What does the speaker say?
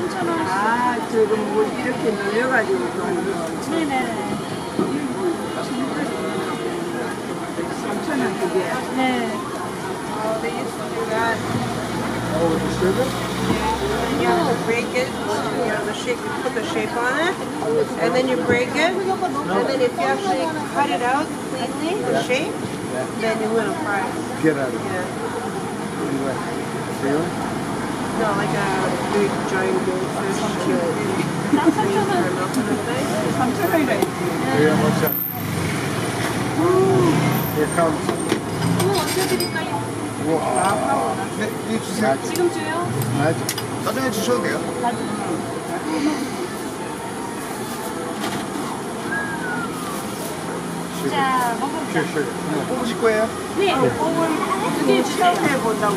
3,000원. 아, 저거 뭐 이렇게 늘려가지고 또 하는 거. 네네. 3,000원 그게. 네. Oh, they used to do that. Oh, with the sugar? And you have to break it. You know, the shape. You put the shape on it, and then you break it. And then if you actually cut it out cleanly, the shape, then you win a prize. Get out of it. Yeah. Anyway. Really? No, like a big giant goldfish. 딱 3,000원. 3,000원이라 했지. Yeah, what's that? Here comes. 뭐 얹어드릴까요? Wow. 네, 이 주세요. 지금 줘요? Magic. 나중에 주셔도 돼요. 자, on. 뽑으실 거예요? 네. 두개 주세요. 시험해 본다고.